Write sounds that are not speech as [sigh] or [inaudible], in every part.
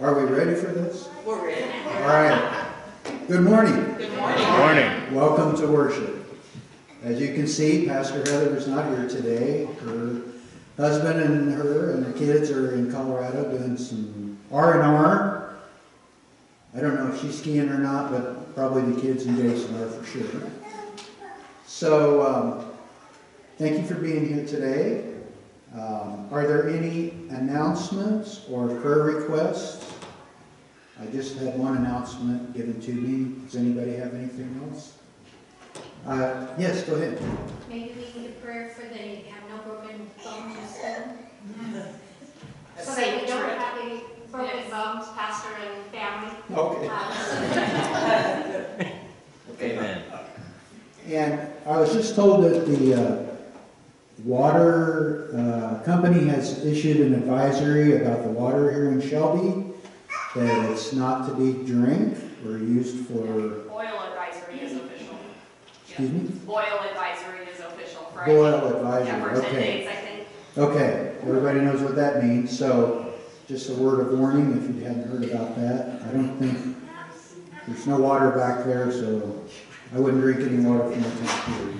Are we ready for this? We're ready. All right. Good morning. Good morning. Good morning. Welcome to worship. As you can see, Pastor Heather is not here today. Her husband and her and the kids are in Colorado doing some R and R. I don't know if she's skiing or not, but probably the kids and Jason are for sure. So, um, thank you for being here today. Um, are there any announcements or prayer requests? I just had one announcement given to me. Does anybody have anything else? Uh, yes, go ahead. Maybe we need a prayer for the have no broken bones in school. [laughs] So that we don't have any broken Yes. bones, pastor and family. Okay. Uh, [laughs] Amen. And I was just told that the uh, water uh, company has issued an advisory about the water here in Shelby, that it's not to be drank or used for, Oil advisory is official. excuse me? Oil advisory is official for. Boil Yeah, advisory, for ten okay. days, I think. Okay, everybody knows what that means, so just a word of warning if you hadn't heard about that. I don't think, there's no water back there, so I wouldn't drink any water from the tap here.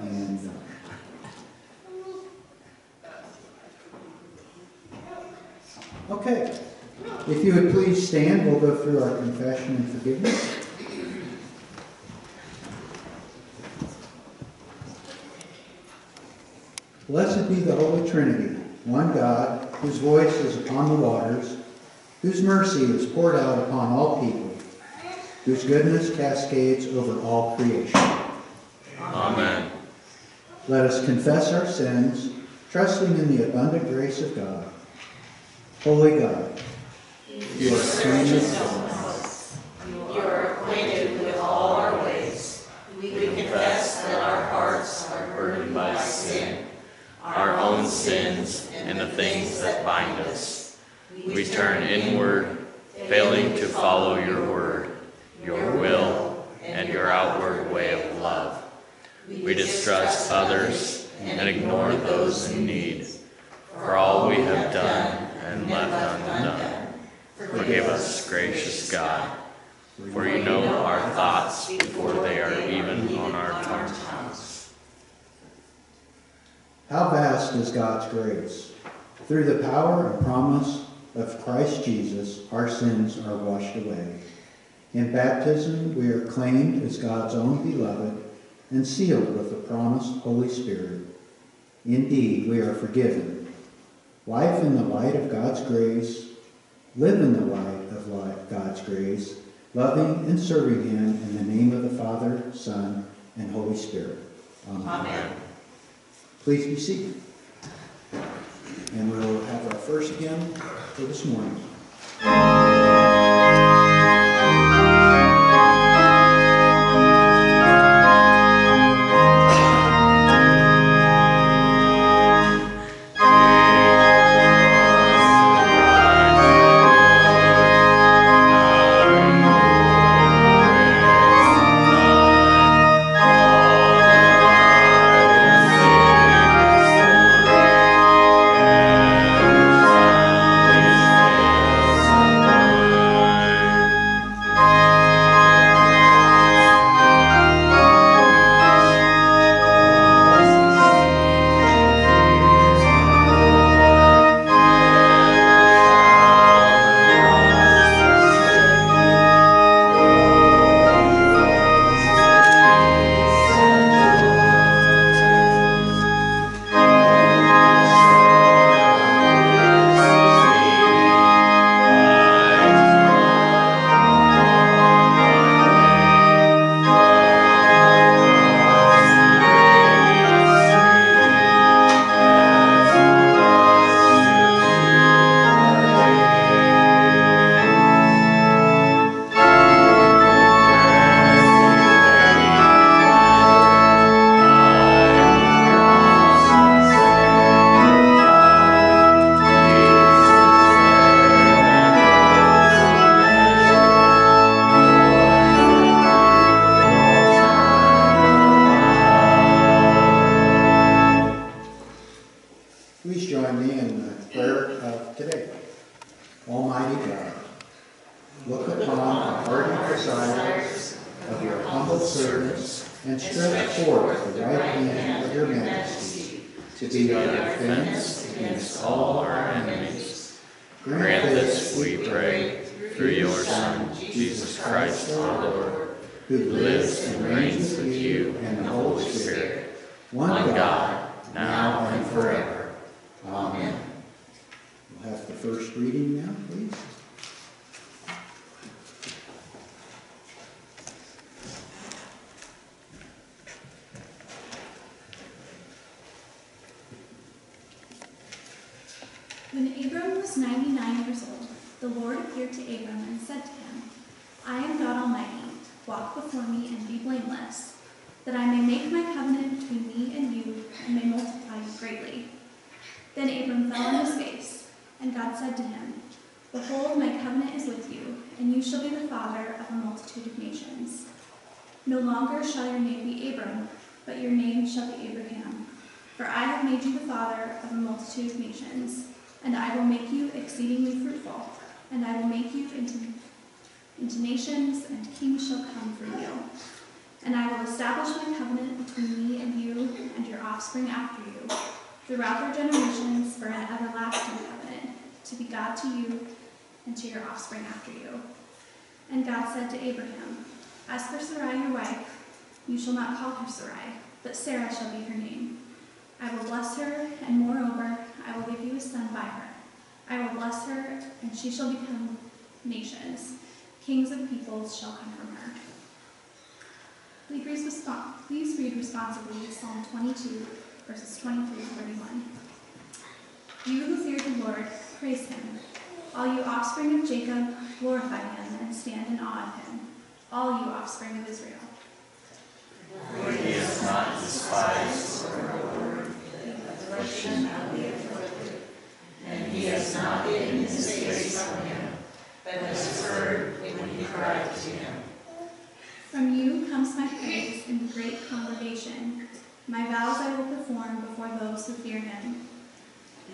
And, uh, okay, if you would please stand, we'll go through our confession and forgiveness. Blessed be the Holy Trinity, one God, whose voice is upon the waters, whose mercy is poured out upon all people, whose goodness cascades over all creation. Amen. Let us confess our sins, trusting in the abundant grace of God. Holy God, you are us. You are acquainted with all our ways. We confess that our hearts are burdened by sin, Our own sins and the things that bind us. We turn inward, failing to follow your word, your will, and your outward way of love. We distrust others and ignore those in need. For all we have done and left undone, forgive us, gracious God. For you know our thoughts before they are even on our tongues. How vast is God's grace! Through the power and promise of Christ Jesus, our sins are washed away. In baptism, we are claimed as God's own beloved and sealed with the promised Holy Spirit. Indeed, we are forgiven. Life in the light of God's grace, live in the light of li- God's grace, loving and serving Him in the name of the Father, Son, and Holy Spirit. Amen. Please be seated. And we'll have our first hymn for this morning. Through your Son, Jesus Christ our Lord, who lives and reigns with you and the Holy Spirit, one God, now and forever. Amen. We'll have the first reading now, please. When Abram was 99 years old, the Lord appeared to Abram and said to him, I am God Almighty. Walk before me and be blameless, that I may make my covenant between me and you and may multiply you greatly. Then Abram fell on his face, and God said to him, Behold, my covenant is with you, shall be the father of a multitude of nations. No longer shall your name be Abram, but your name shall be Abraham. For I have made you the father of a multitude of nations. And I will make you exceedingly fruitful, and I will make you into, into nations, and kings shall come from you. And I will establish my covenant between me and you and your offspring after you, throughout their generations for an everlasting covenant, to be God to you and to your offspring after you. And God said to Abraham, As for Sarai your wife, you shall not call her Sarai, but Sarah shall be her name. I will bless her, and moreover, I will give you a son by her. I will bless her, and she shall become nations. Kings of peoples shall come from her. Please read, responsibly Psalm 22, verses 23 to 31. You who fear the Lord, praise him. All you offspring of Jacob, glorify him and stand in awe of him. All you offspring of Israel. For he has not despised And he has not hidden his face from him, but has heard when he cried to him. From you comes my praise in the great congregation. My vows I will perform before those who fear him.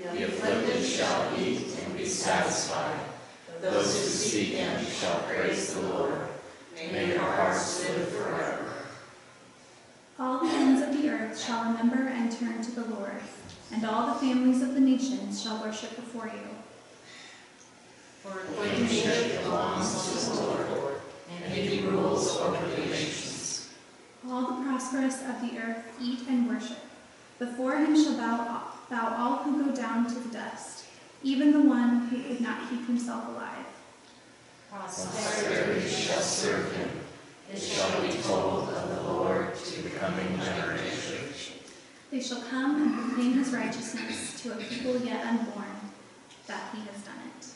The afflicted shall eat and be satisfied. Those who seek him shall praise the Lord. May your hearts live forever. All the ends of the earth shall remember and turn to the Lord, and all the families of the nations shall worship before you. For kingship belongs to the Lord, and he rules over the nations. All the prosperous of the earth eat and worship. Before him shall bow, bow all who go down to the dust, even the one who could not keep himself alive. Posterity shall serve him. It shall be told of the Lord to the coming generation. They shall come and proclaim his righteousness to a people yet unborn, that he has done it.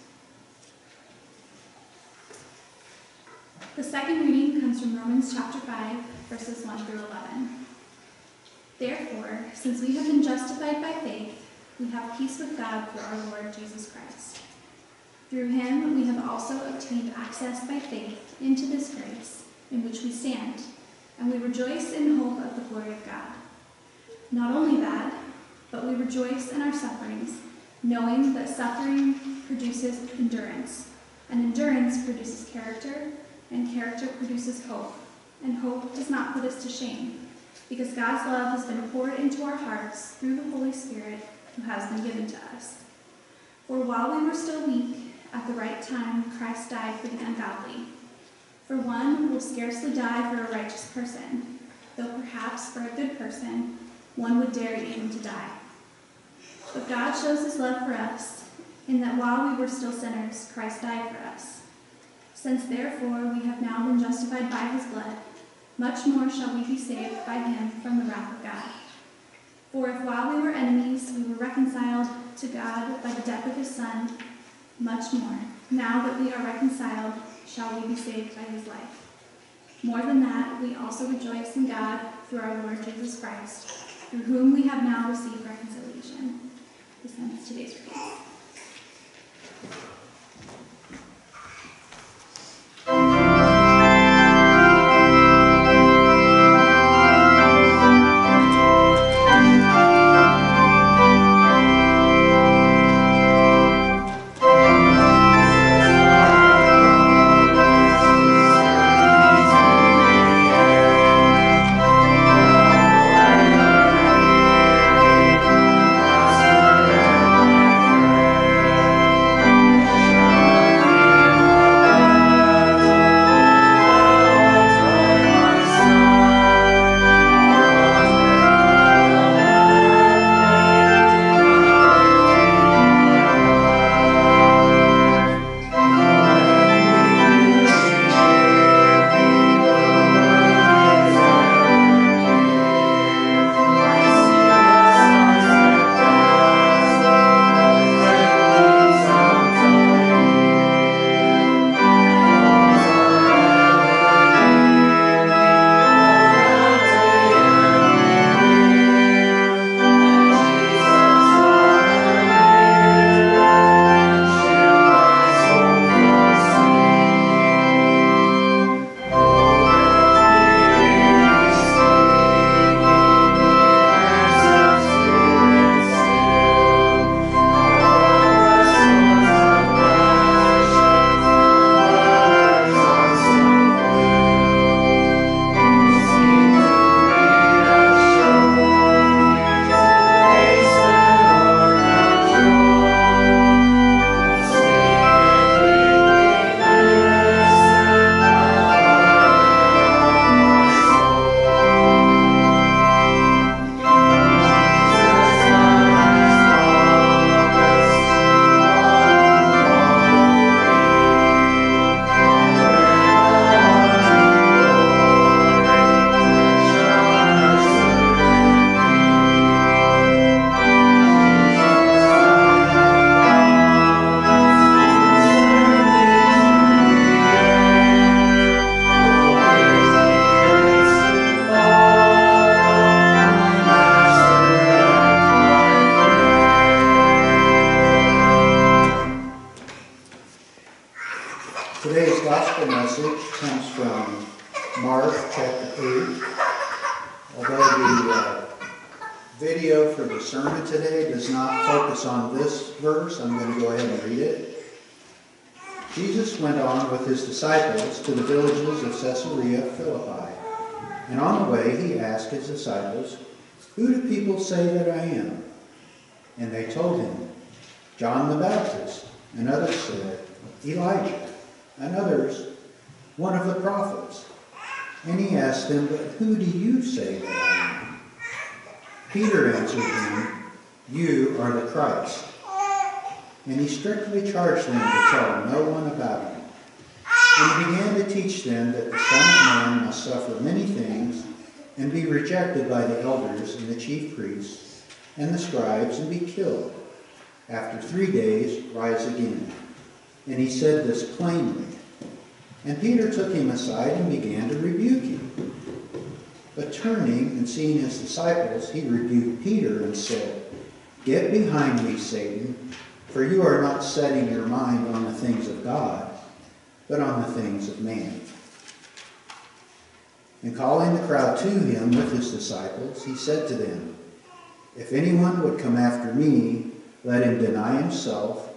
The second reading comes from Romans chapter 5, verses 1 through 11. Therefore, since we have been justified by faith, we have peace with God through our Lord Jesus Christ. Through him we have also obtained access by faith into this grace in which we stand, and we rejoice in hope of the glory of God. Not only that, but we rejoice in our sufferings, knowing that suffering produces endurance, and endurance produces character, and character produces hope. And hope does not put us to shame, because God's love has been poured into our hearts through the Holy Spirit who has been given to us. For while we were still weak, at the right time Christ died for the ungodly. For one will scarcely die for a righteous person, though perhaps for a good person one would dare even to die. But God shows his love for us, in that while we were still sinners, Christ died for us. Since therefore we have now been justified by his blood, much more shall we be saved by him from the wrath of God. For if while we were enemies we were reconciled to God by the death of his Son, much more, now that we are reconciled, shall we be saved by his life. More than that, we also rejoice in God through our Lord Jesus Christ, through whom we have now received reconciliation. This ends today's reading. Disciples, Who do people say that I am? And they told him, John the Baptist. And others said, Elijah. And others, one of the prophets. And he asked them, But who do you say that I am? Peter answered him, You are the Christ. And he strictly charged them to tell no one about him. And he began to teach them that the Son of Man must suffer many things and be rejected by the elders and the chief priests and the scribes and be killed. After three days, rise again. And he said this plainly. And Peter took him aside and began to rebuke him. But turning and seeing his disciples, he rebuked Peter and said, Get behind me, Satan, for you are not setting your mind on the things of God, but on the things of man. And calling the crowd to him with his disciples, he said to them, If anyone would come after me, let him deny himself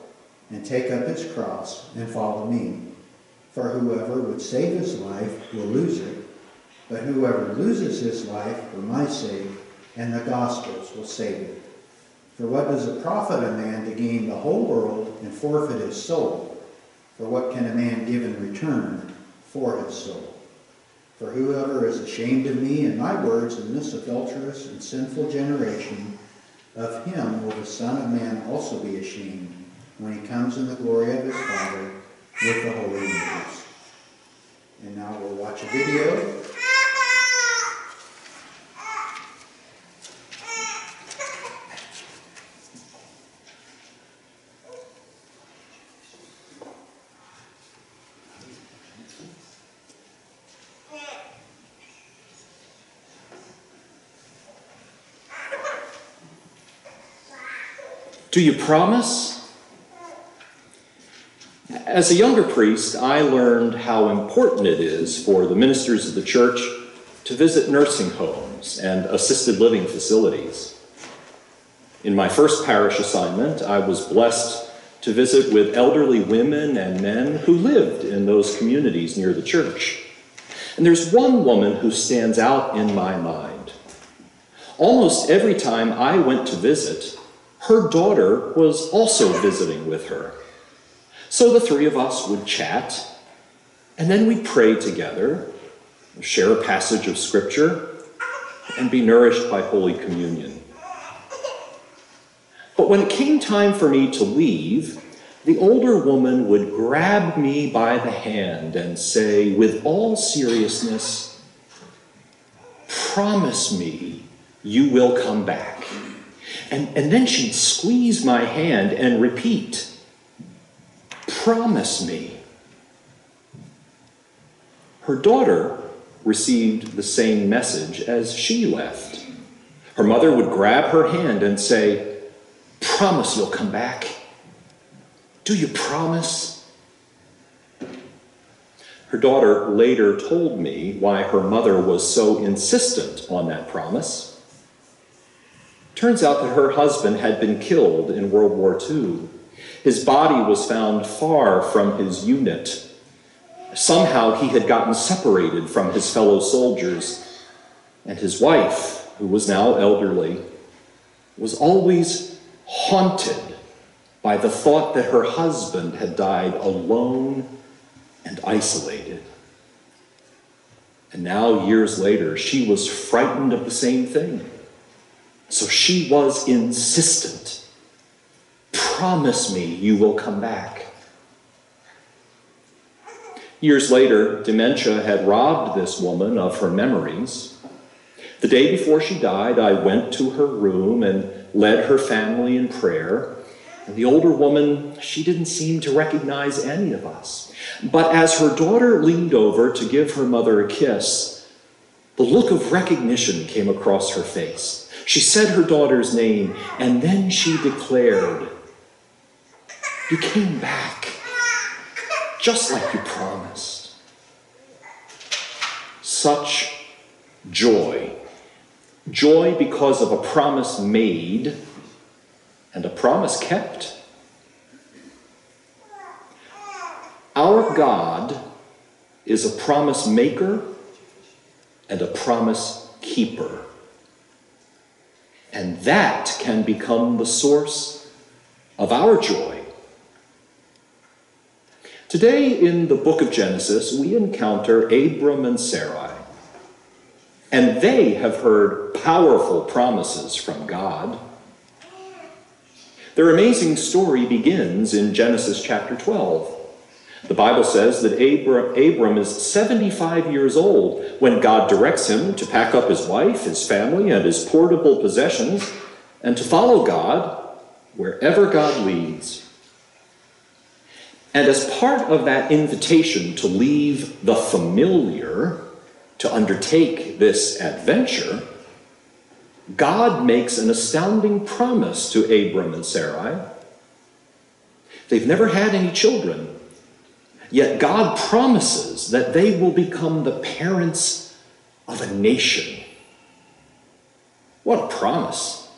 and take up his cross and follow me. For whoever would save his life will lose it, but whoever loses his life for my sake and the gospel's will save it. For what does it profit a man to gain the whole world and forfeit his soul? For what can a man give in return for his soul? For whoever is ashamed of me and my words in this adulterous and sinful generation, of him will the Son of Man also be ashamed when he comes in the glory of his Father with the holy angels. And now we'll watch a video. Do you promise? As a younger priest, I learned how important it is for the ministers of the church to visit nursing homes and assisted living facilities. In my first parish assignment, I was blessed to visit with elderly women and men who lived in those communities near the church. And there's one woman who stands out in my mind. Almost every time I went to visit, her daughter was also visiting with her. So the three of us would chat, and then we'd pray together, share a passage of Scripture, and be nourished by Holy Communion. But when it came time for me to leave, the older woman would grab me by the hand and say, with all seriousness, Promise me you will come back. And, and then she'd squeeze my hand and repeat, Promise me. Her daughter received the same message as she left. Her mother would grab her hand and say, Promise you'll come back. Do you promise? Her daughter later told me why her mother was so insistent on that promise. Turns out that her husband had been killed in World War II. His body was found far from his unit. Somehow he had gotten separated from his fellow soldiers, and his wife, who was now elderly, was always haunted by the thought that her husband had died alone and isolated. And now, years later, she was frightened of the same thing. So she was insistent. Promise me you will come back. Years later, dementia had robbed this woman of her memories. The day before she died, I went to her room and led her family in prayer. And the older woman, she didn't seem to recognize any of us. But as her daughter leaned over to give her mother a kiss, the look of recognition came across her face. She said her daughter's name, and then she declared, You came back just like you promised. Such joy. Joy because of a promise made and a promise kept. Our God is a promise maker and a promise keeper. And that can become the source of our joy. Today in the book of Genesis, we encounter Abram and Sarai. And they have heard powerful promises from God. Their amazing story begins in Genesis chapter 12. The Bible says that Abram, is 75 years old when God directs him to pack up his wife, his family, and his portable possessions and to follow God wherever God leads. And as part of that invitation to leave the familiar to undertake this adventure, God makes an astounding promise to Abram and Sarai. They've never had any children. Yet God promises that they will become the parents of a nation. What a promise.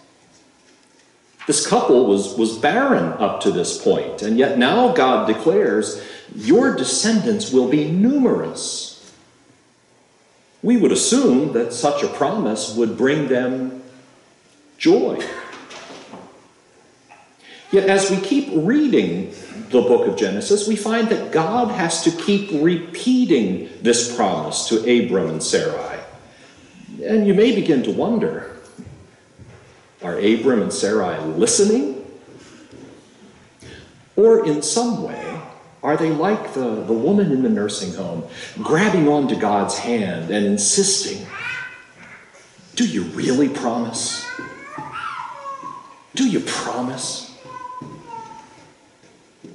This couple was, was barren up to this point, and yet now God declares, Your descendants will be numerous. We would assume that such a promise would bring them joy. Yet, as we keep reading the book of Genesis, we find that God has to keep repeating this promise to Abram and Sarai. And you may begin to wonder are Abram and Sarai listening? Or in some way, are they like the, the woman in the nursing home, grabbing onto God's hand and insisting, Do you really promise? Do you promise?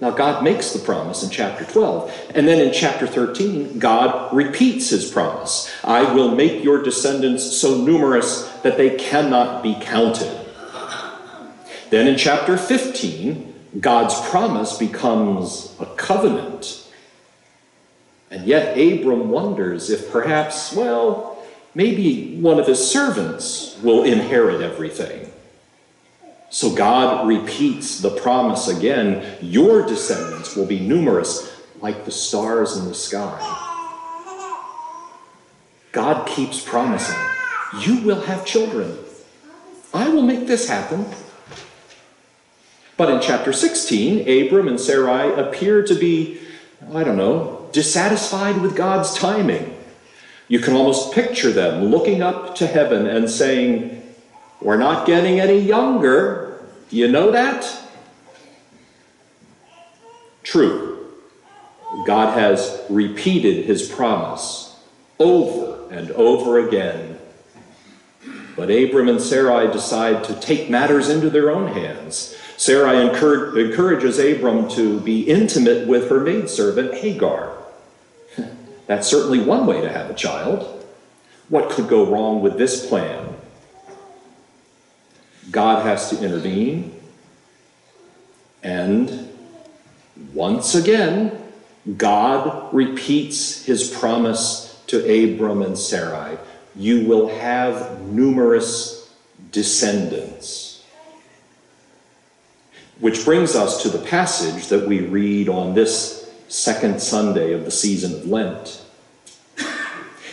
Now, God makes the promise in chapter 12. And then in chapter 13, God repeats his promise I will make your descendants so numerous that they cannot be counted. Then in chapter 15, God's promise becomes a covenant. And yet, Abram wonders if perhaps, well, maybe one of his servants will inherit everything. So God repeats the promise again your descendants will be numerous like the stars in the sky. God keeps promising, You will have children. I will make this happen. But in chapter 16, Abram and Sarai appear to be, I don't know, dissatisfied with God's timing. You can almost picture them looking up to heaven and saying, we're not getting any younger. Do you know that? True. God has repeated his promise over and over again. But Abram and Sarai decide to take matters into their own hands. Sarai encourages Abram to be intimate with her maidservant Hagar. [laughs] That's certainly one way to have a child. What could go wrong with this plan? God has to intervene. And once again, God repeats his promise to Abram and Sarai You will have numerous descendants. Which brings us to the passage that we read on this second Sunday of the season of Lent.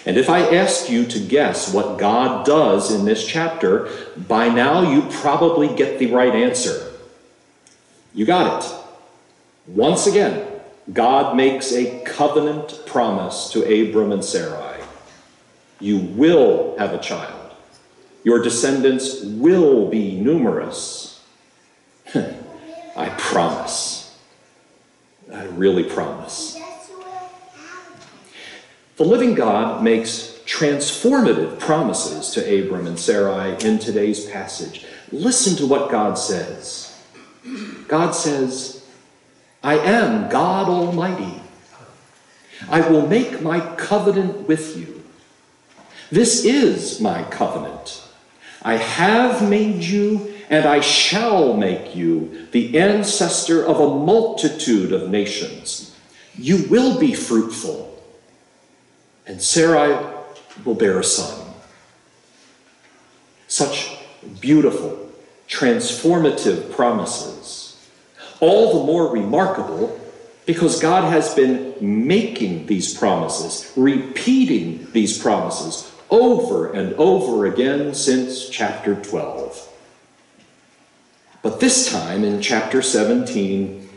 And if I ask you to guess what God does in this chapter, by now you probably get the right answer. You got it. Once again, God makes a covenant promise to Abram and Sarai. You will have a child. Your descendants will be numerous. [laughs] I promise. I really promise. The living God makes transformative promises to Abram and Sarai in today's passage. Listen to what God says. God says, I am God Almighty. I will make my covenant with you. This is my covenant. I have made you, and I shall make you the ancestor of a multitude of nations. You will be fruitful, and Sarai will bear a son. Such beautiful, transformative promises. All the more remarkable because God has been making these promises, repeating these promises over and over again since chapter 12. But this time in chapter 17,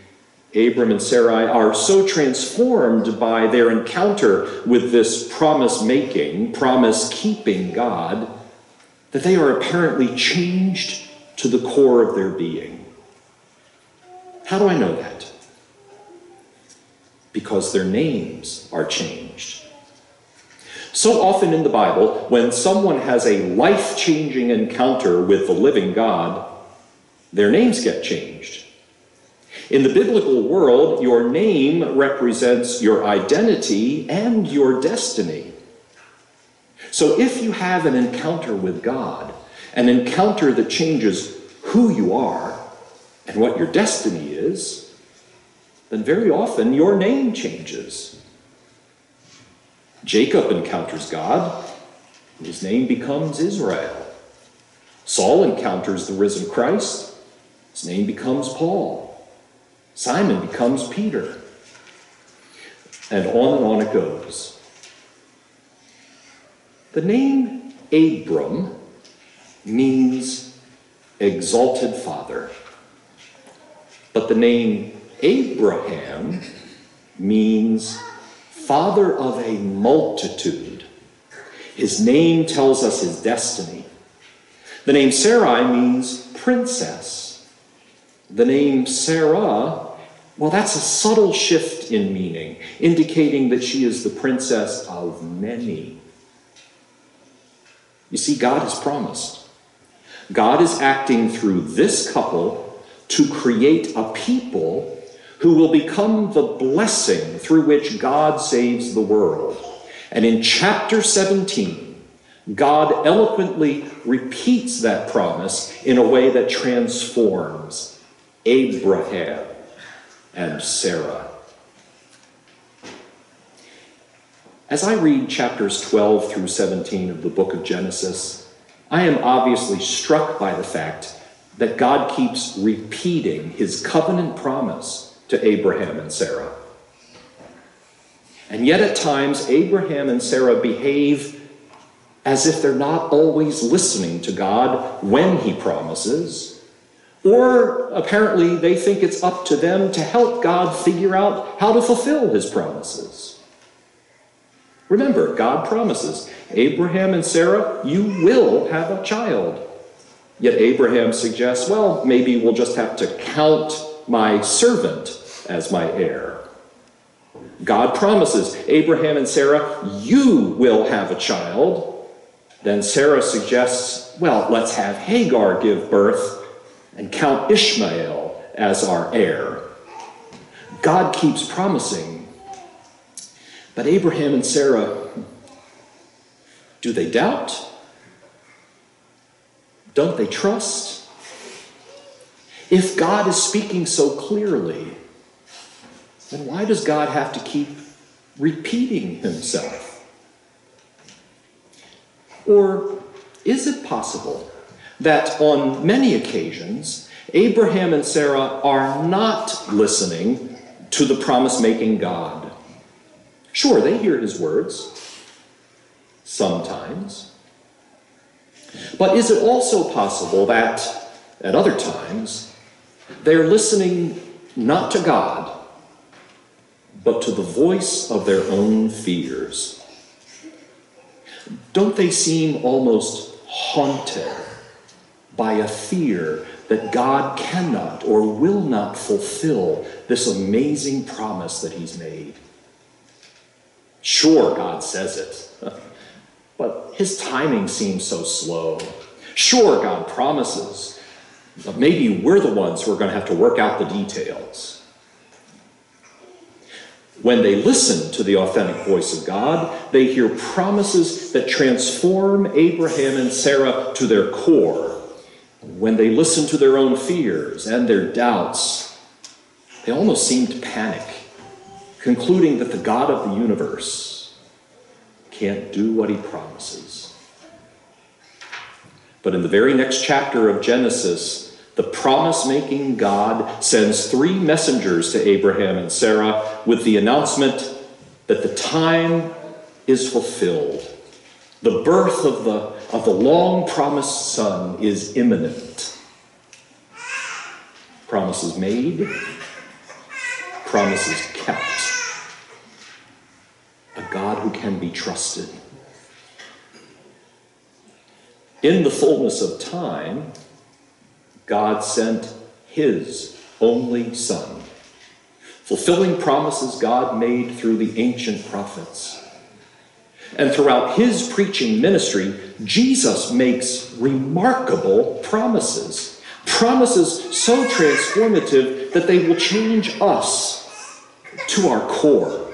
Abram and Sarai are so transformed by their encounter with this promise making, promise keeping God that they are apparently changed to the core of their being. How do I know that? Because their names are changed. So often in the Bible, when someone has a life changing encounter with the living God, their names get changed. In the biblical world, your name represents your identity and your destiny. So if you have an encounter with God, an encounter that changes who you are and what your destiny is, then very often your name changes. Jacob encounters God, and his name becomes Israel. Saul encounters the risen Christ, his name becomes Paul. Simon becomes Peter. And on and on it goes. The name Abram means exalted father. But the name Abraham means father of a multitude. His name tells us his destiny. The name Sarai means princess. The name Sarah, well, that's a subtle shift in meaning, indicating that she is the princess of many. You see, God has promised. God is acting through this couple to create a people who will become the blessing through which God saves the world. And in chapter 17, God eloquently repeats that promise in a way that transforms Abraham and Sarah. As I read chapters 12 through 17 of the book of Genesis, I am obviously struck by the fact that God keeps repeating his covenant promise to Abraham and Sarah. And yet, at times, Abraham and Sarah behave as if they're not always listening to God when he promises, or apparently they think it's up to them to help God figure out how to fulfill his promises. Remember, God promises Abraham and Sarah, you will have a child. Yet Abraham suggests, well, maybe we'll just have to count my servant as my heir. God promises Abraham and Sarah, you will have a child. Then Sarah suggests, well, let's have Hagar give birth and count Ishmael as our heir. God keeps promising. But Abraham and Sarah, do they doubt? Don't they trust? If God is speaking so clearly, then why does God have to keep repeating himself? Or is it possible that on many occasions, Abraham and Sarah are not listening to the promise making God? Sure, they hear his words, sometimes. But is it also possible that at other times they're listening not to God, but to the voice of their own fears? Don't they seem almost haunted by a fear that God cannot or will not fulfill this amazing promise that He's made? Sure, God says it, [laughs] but His timing seems so slow. Sure, God promises, but maybe we're the ones who are going to have to work out the details. When they listen to the authentic voice of God, they hear promises that transform Abraham and Sarah to their core. When they listen to their own fears and their doubts, they almost seem to panic. concluding that the God of the universe can't do what he promises. But in the very next chapter of Genesis, the promise making God sends three messengers to Abraham and Sarah with the announcement that the time is fulfilled. The birth of the, of the long promised son is imminent. Promises made, promises kept. A God who can be trusted. In the fullness of time, God sent his only Son, fulfilling promises God made through the ancient prophets. And throughout his preaching ministry, Jesus makes remarkable promises. Promises so transformative that they will change us to our core.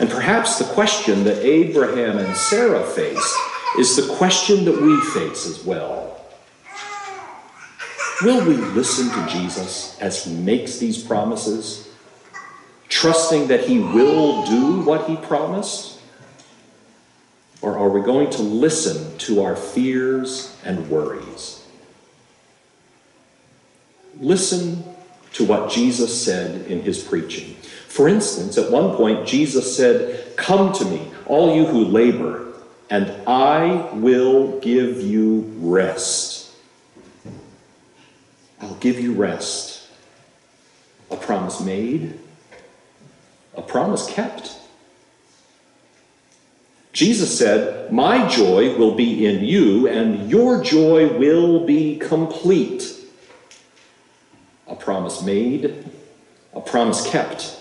And perhaps the question that Abraham and Sarah faced is the question that we face as well. Will we listen to Jesus as he makes these promises, trusting that he will do what he promised? Or are we going to listen to our fears and worries? Listen to what Jesus said in his preaching. For instance, at one point, Jesus said, Come to me, all you who labor, and I will give you rest. I'll give you rest. A promise made, a promise kept. Jesus said, My joy will be in you, and your joy will be complete. A promise made, a promise kept.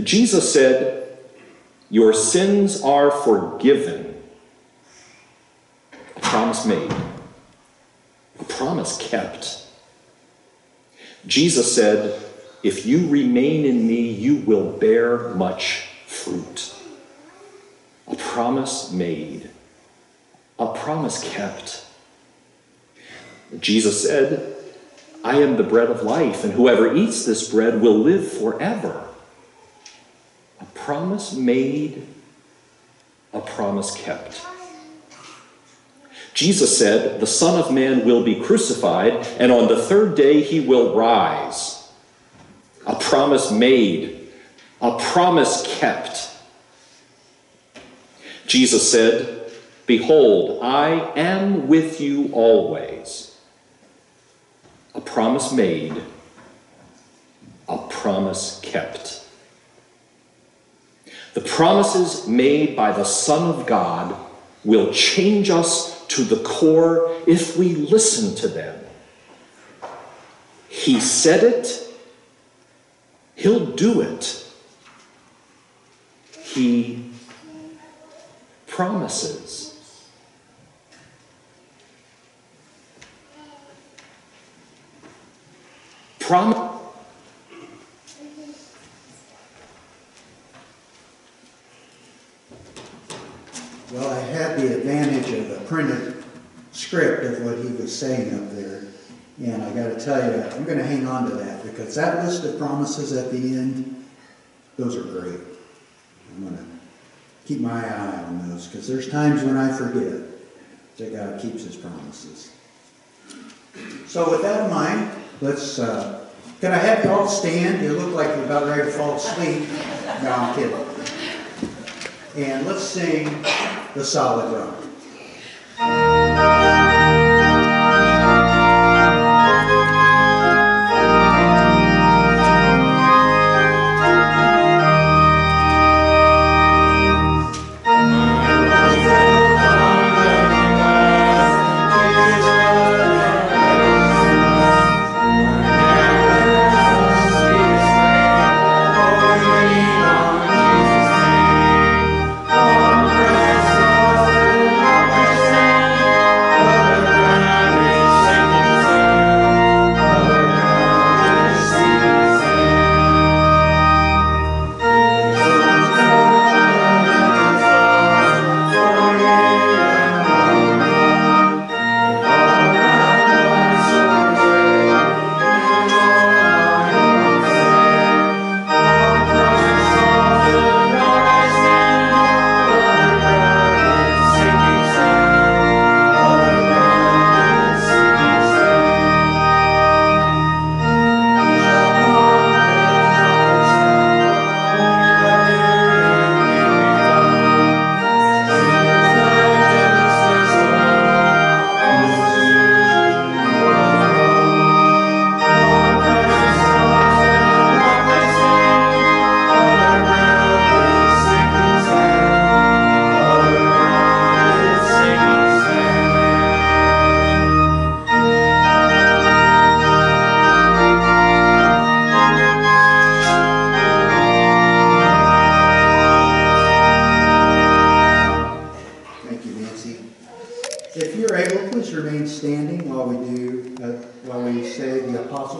Jesus said, Your sins are forgiven. A promise made, a promise kept. Jesus said, If you remain in me, you will bear much fruit. A promise made, a promise kept. Jesus said, I am the bread of life, and whoever eats this bread will live forever. A promise made, a promise kept. Jesus said, The Son of Man will be crucified, and on the third day he will rise. A promise made, a promise kept. Jesus said, Behold, I am with you always. A promise made, a promise kept. The promises made by the Son of God will change us to the core if we listen to them. He said it, He'll do it. He promises. Promise. Well, I had the advantage of a printed script of what he was saying up there. And I gotta tell you, I'm gonna hang on to that because that list of promises at the end, those are great. I'm gonna keep my eye on those because there's times when I forget that God keeps his promises. So with that in mind, let's, uh, can I have you all stand? You look like you're about ready to fall asleep. No, I'm kidding. And let's sing the solid rock.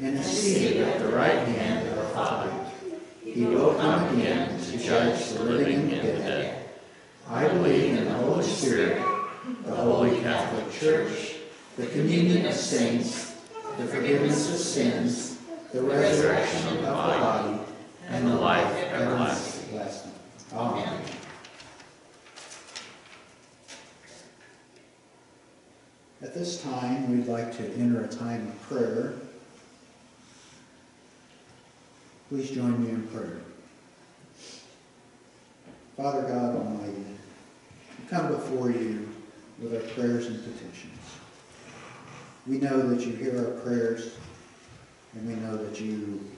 and is seated at the right hand of the Father. He will come again to judge the living and the dead. I believe in the Holy Spirit, the Holy Catholic Church, the communion of saints, the forgiveness of sins, the resurrection of the body, and the life everlasting. Amen. At this time, we'd like to enter a time of prayer. Please join me in prayer. Father God Almighty, we come before you with our prayers and petitions. We know that you hear our prayers, and we know that you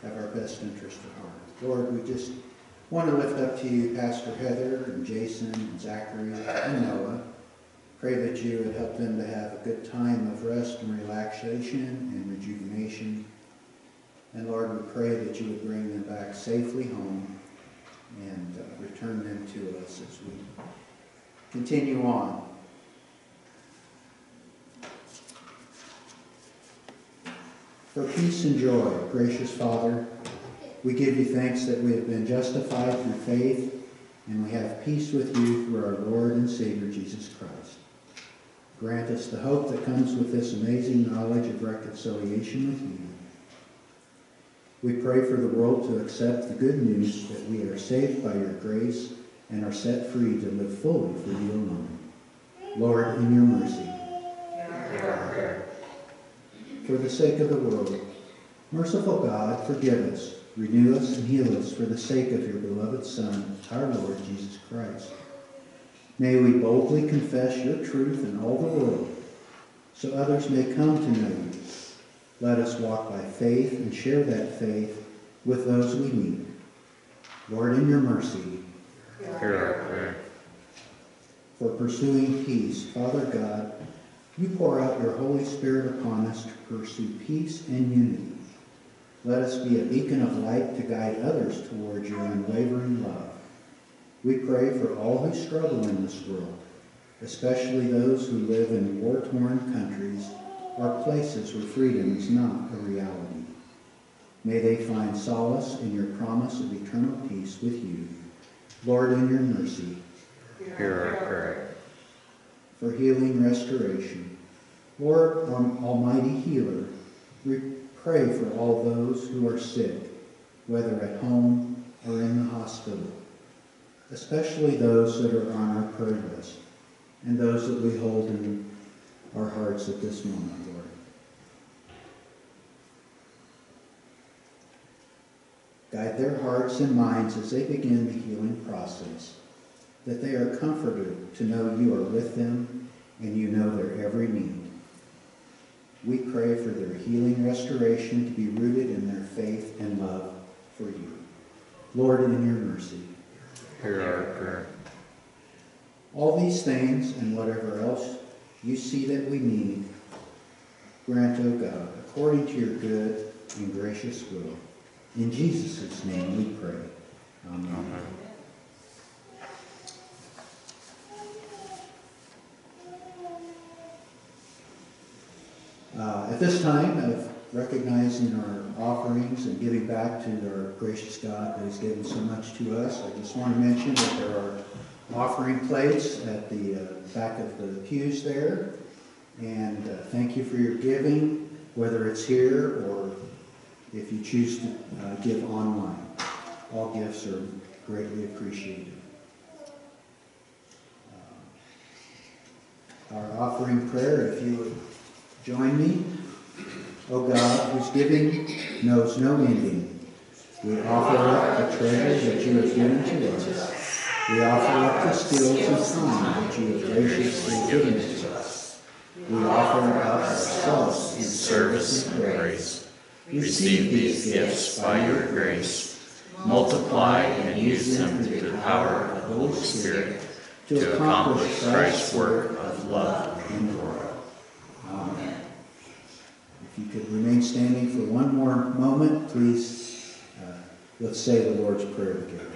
have our best interest at heart. Lord, we just want to lift up to you Pastor Heather and Jason and Zachary and Noah. Pray that you would help them to have a good time of rest and relaxation and rejuvenation. And Lord, we pray that you would bring them back safely home and uh, return them to us as we continue on. For peace and joy, gracious Father, we give you thanks that we have been justified through faith and we have peace with you through our Lord and Savior Jesus Christ. Grant us the hope that comes with this amazing knowledge of reconciliation with you. We pray for the world to accept the good news that we are saved by your grace and are set free to live fully for you alone. Lord, in your mercy. For the sake of the world, merciful God, forgive us, renew us, and heal us for the sake of your beloved Son, our Lord Jesus Christ. May we boldly confess your truth in all the world, so others may come to know you. Let us walk by faith and share that faith with those we meet. Lord, in your mercy, Hear our prayer. for pursuing peace, Father God, you pour out your Holy Spirit upon us to pursue peace and unity. Let us be a beacon of light to guide others towards your unwavering love. We pray for all who struggle in this world, especially those who live in war-torn countries or places where freedom is not a reality. May they find solace in your promise of eternal peace with you. Lord, in your mercy, Hear our prayer. for healing restoration. Lord, our Almighty Healer, we pray for all those who are sick, whether at home or in the hospital, especially those that are on our prayer list and those that we hold in our hearts at this moment, Lord. Guide their hearts and minds as they begin the healing process that they are comforted to know you are with them and you know their every need. We pray for their healing restoration to be rooted in their faith and love for you. Lord, in your mercy. Hear our prayer. All these things and whatever else you see that we need, grant, O God, according to your good and gracious will. In Jesus' name we pray. Amen. Amen. Uh, At this time of recognizing our offerings and giving back to our gracious God that has given so much to us, I just want to mention that there are offering plates at the uh, back of the pews there. And uh, thank you for your giving, whether it's here or if you choose to uh, give online. All gifts are greatly appreciated. Uh, Our offering prayer, if you would Join me, O God, whose giving knows no ending. We offer up the treasure that you have given to us. We offer up the skills and time that you have graciously given to us. We offer up ourselves in Service and grace. receive these gifts by your grace. Multiply and use them through the power of the Holy Spirit to accomplish Christ's work of love in the world. Amen. If you could remain standing for one more moment, please, uh, let's say the Lord's Prayer together.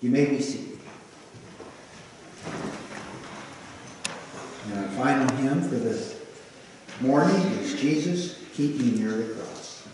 You may be seated. And our final hymn for this morning is Jesus, Keep Me Near the Cross.